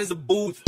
is a booth.